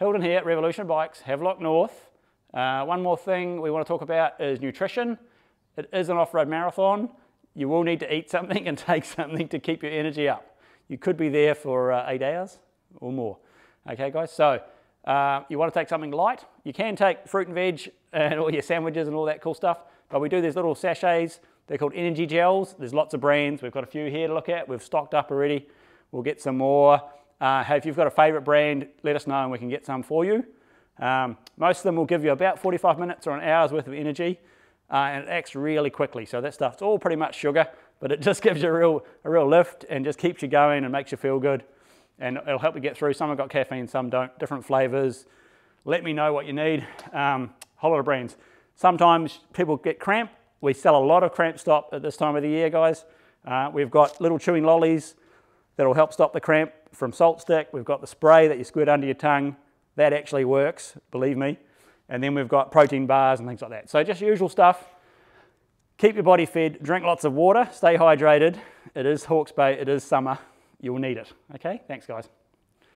Hilton here at Revolution Bikes, Havelock North. Uh, one more thing we want to talk about is nutrition. It is an off-road marathon. You will need to eat something and take something to keep your energy up. You could be there for uh, eight hours or more. Okay, guys, so uh, you want to take something light. You can take fruit and veg and all your sandwiches and all that cool stuff, but we do these little sachets. They're called energy gels. There's lots of brands. We've got a few here to look at. We've stocked up already. We'll get some more. Uh, if you've got a favorite brand, let us know and we can get some for you. Um, most of them will give you about 45 minutes or an hour's worth of energy uh, and it acts really quickly. So that stuff's all pretty much sugar, but it just gives you a real, a real lift and just keeps you going and makes you feel good. And it'll help you get through. Some have got caffeine, some don't, different flavors. Let me know what you need. Um, whole lot of brands. Sometimes people get cramp. We sell a lot of cramp stop at this time of the year, guys. Uh, we've got little chewing lollies that'll help stop the cramp from Salt Stick. We've got the spray that you squirt under your tongue. That actually works, believe me. And then we've got protein bars and things like that. So just usual stuff. Keep your body fed, drink lots of water, stay hydrated. It is Hawke's Bay, it is summer. You'll need it. Okay, thanks guys.